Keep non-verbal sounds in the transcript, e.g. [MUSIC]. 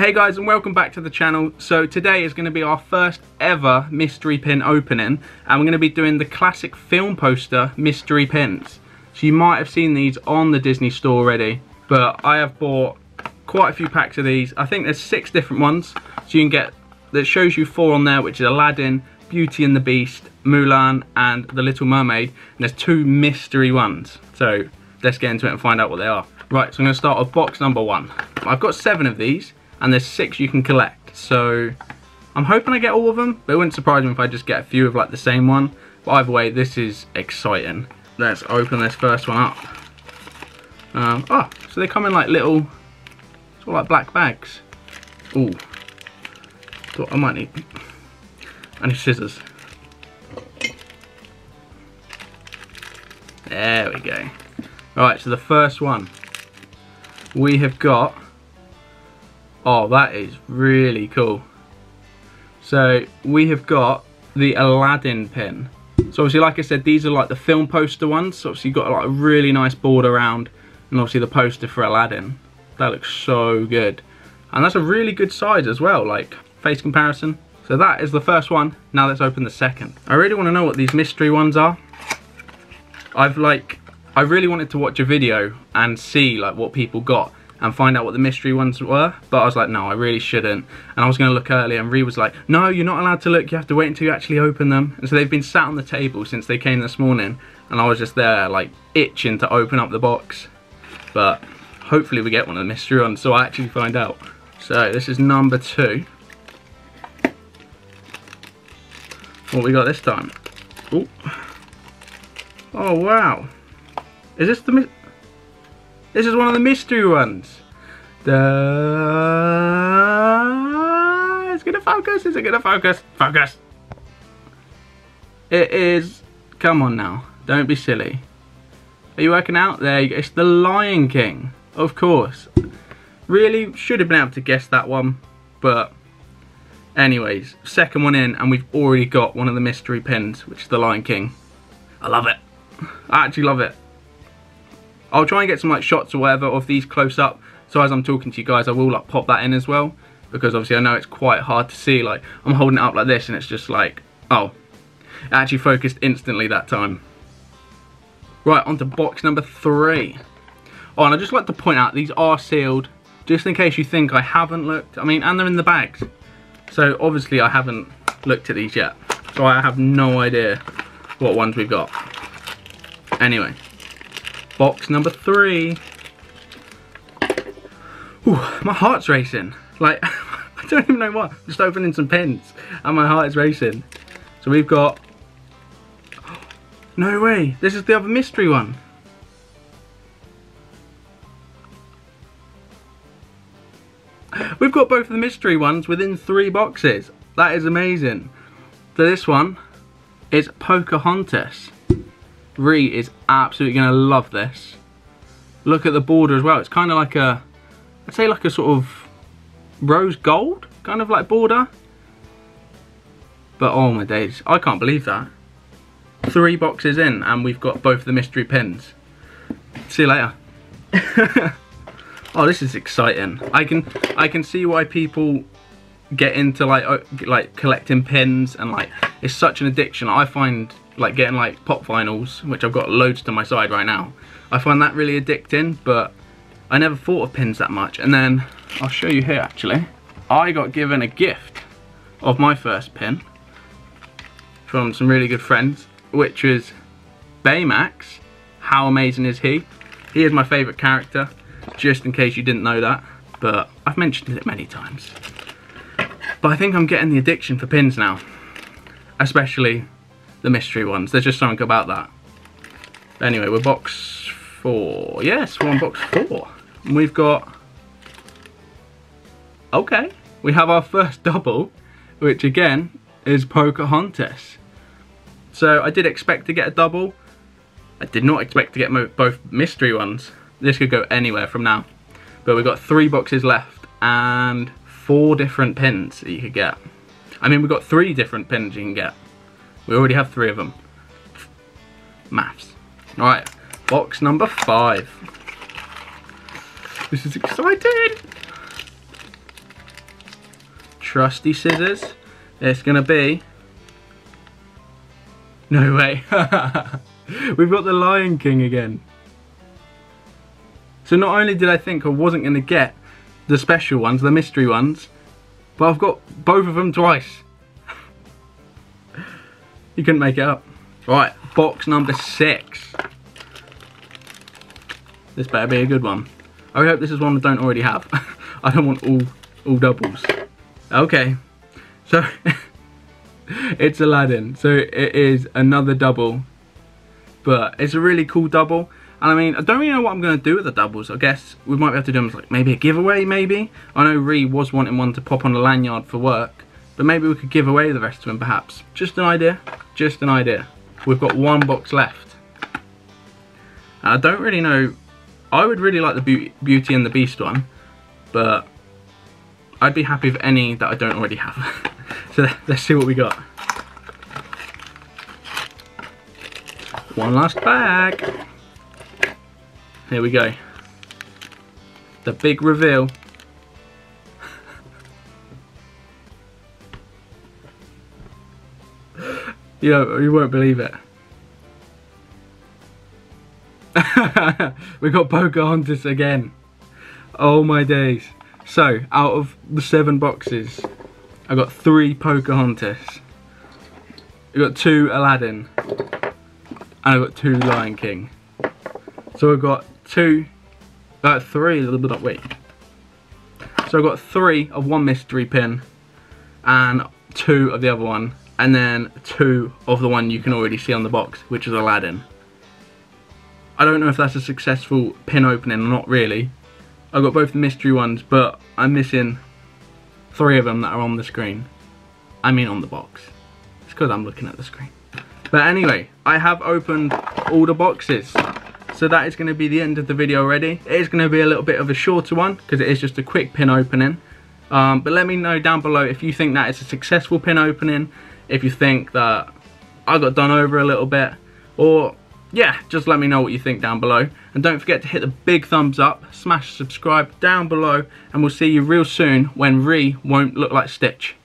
Hey guys and welcome back to the channel. So today is going to be our first ever mystery pin opening and we're going to be doing the classic film poster mystery pins. So you might have seen these on the Disney store already but I have bought quite a few packs of these. I think there's six different ones so you can get that shows you four on there which is Aladdin, Beauty and the Beast, Mulan and The Little Mermaid and there's two mystery ones. So let's get into it and find out what they are. Right, so I'm going to start with box number one. I've got seven of these and there's six you can collect. So I'm hoping I get all of them, but it wouldn't surprise me if I just get a few of like the same one. But either way, this is exciting. Let's open this first one up. Um, oh, so they come in like little, sort of like black bags. Ooh, thought I might need, I need scissors. There we go. Alright, so the first one, we have got Oh, that is really cool. So we have got the Aladdin pin. So obviously, like I said, these are like the film poster ones. So obviously you've got like a really nice board around and obviously the poster for Aladdin. That looks so good. And that's a really good size as well, like face comparison. So that is the first one. Now let's open the second. I really want to know what these mystery ones are. I've like, I really wanted to watch a video and see like what people got and find out what the mystery ones were. But I was like, no, I really shouldn't. And I was going to look earlier, and Rhi was like, no, you're not allowed to look. You have to wait until you actually open them. And so they've been sat on the table since they came this morning. And I was just there, like, itching to open up the box. But hopefully we get one of the mystery ones, so I actually find out. So this is number two. What we got this time? Ooh. Oh, wow. Is this the... This is one of the mystery ones. The... It's gonna focus, is it gonna focus? Focus! It is... Come on now, don't be silly. Are you working out? There you go. It's the Lion King, of course. Really should have been able to guess that one, but anyways, second one in and we've already got one of the mystery pins, which is the Lion King. I love it. I actually love it. I'll try and get some like shots or whatever of these close up. So as I'm talking to you guys, I will like pop that in as well. Because obviously I know it's quite hard to see. Like I'm holding it up like this and it's just like, oh. It actually focused instantly that time. Right, on to box number three. Oh, and I'd just like to point out, these are sealed. Just in case you think I haven't looked. I mean, and they're in the bags. So obviously I haven't looked at these yet. So I have no idea what ones we've got. Anyway, box number three. Ooh, my heart's racing. Like, [LAUGHS] I don't even know what. Just opening some pins and my heart is racing. So we've got... [GASPS] No way, this is the other mystery one. [GASPS] We've got both of the mystery ones within three boxes. That is amazing. So this one is Pocahontas. Rhi is absolutely going to love this. Look at the border as well. It's kind of like a, I'd say like a sort of rose gold kind of like border. But oh my days, I can't believe that. Three boxes in and we've got both the mystery pins. See you later. [LAUGHS] oh, this is exciting. I can I can see why people get into like like collecting pins and like it's such an addiction. I find like getting like pop vinyls, which I've got loads to my side right now. I find that really addicting, but I never thought of pins that much. And then I'll show you here actually. I got given a gift of my first pin from some really good friends, which was Baymax. How amazing is he? He is my favourite character, just in case you didn't know that, but I've mentioned it many times. But I think I'm getting the addiction for pins now, especially the mystery ones. There's just something about that. Anyway, we're box four. Yes, we're on box four. And we've got... Okay. We have our first [LAUGHS] double, which again is Pocahontas. So I did expect to get a double. I did not expect to get both mystery ones. This could go anywhere from now. But we've got three boxes left and four different pins that you could get. I mean, we've got three different pins you can get. We already have three of them. Maths. Alright, box number five. This is exciting! trusty scissors. It's going to be... No way. [LAUGHS] We've got the Lion King again. So not only did I think I wasn't going to get the special ones, the mystery ones, but I've got both of them twice. [LAUGHS] you couldn't make it up. Right, box number six. This better be a good one. I hope this is one I don't already have. [LAUGHS] I don't want all, all doubles. Okay, so [LAUGHS] it's Aladdin. So it is another double, but it's a really cool double. And I mean, I don't really know what I'm going to do with the doubles. I guess we might be able to do them as like maybe a giveaway, maybe. I know Rhi was wanting one to pop on a lanyard for work. But maybe we could give away the rest of them perhaps. Just an idea. Just an idea. We've got one box left. I don't really know. I would really like the Beauty and the Beast one. But I'd be happy with any that I don't already have. [LAUGHS] so let's see what we got. One last bag. Here we go. The big reveal. [LAUGHS] you, you won't believe it. [LAUGHS] we got Pocahontas again. Oh my days. So, out of the seven boxes, I got three Pocahontas. I got two Aladdin. And I got two Lion King. So I've got two, uh, three, wait. So I've got three of one mystery pin and two of the other one and then two of the one you can already see on the box, which is Aladdin. I don't know if that's a successful pin opening or not really. I've got both the mystery ones, but I'm missing three of them that are on the screen. I mean on the box. It's because I'm looking at the screen. But anyway, I have opened all the boxes. So that is going to be the end of the video already. It is going to be a little bit of a shorter one because it is just a quick pin opening. Um, but let me know down below if you think that it's a successful pin opening, if you think that I got done over a little bit, or yeah, just let me know what you think down below. And don't forget to hit the big thumbs up, smash subscribe down below, and we'll see you real soon when Rhi won't look like Stitch.